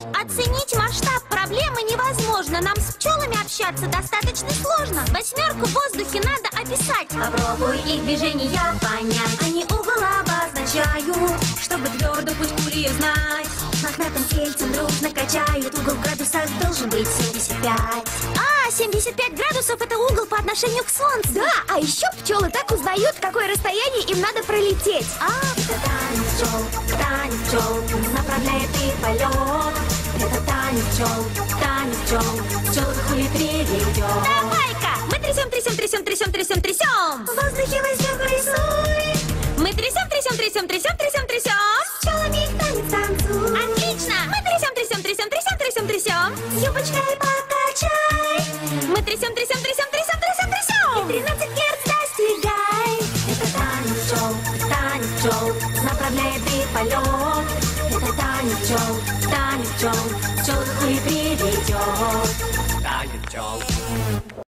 Оценить масштаб проблемы невозможно. Нам с пчелами общаться достаточно сложно. Восьмерку в воздухе надо описать. Попробуй их движения понять Они угол обозначают Чтобы твердо путь пули знать Мохнатым тельцем дружно качают Угол в градусах должен быть 75 А, 75 градусов это угол по отношению к Солнцу. Да, а еще пчелы так узнают, какое расстояние им надо пролететь. А, Это танец пчел, танец пчел Направляет танец пчел, танец пчел Пчел к хули приведет давай-ка! Мы трясем, трясем, трясем, трясем, трясем, трясем. В воздухе восьмерку рисуй Мы трясем, трясем, трясем, трясем, трясем, трясем. Пчелами танец танцуй Отлично! Мы трясем, трясем, трясем, трясем, трясем, трясем. Юбочкой покачай Мы трясем, трясем, трясем, трясем, трясем, трясем. 13 герц достигай Это танец пчел, танец пчел Направляет их полет Это танец пчел, танец пчел Пчел хуй приведет пчел.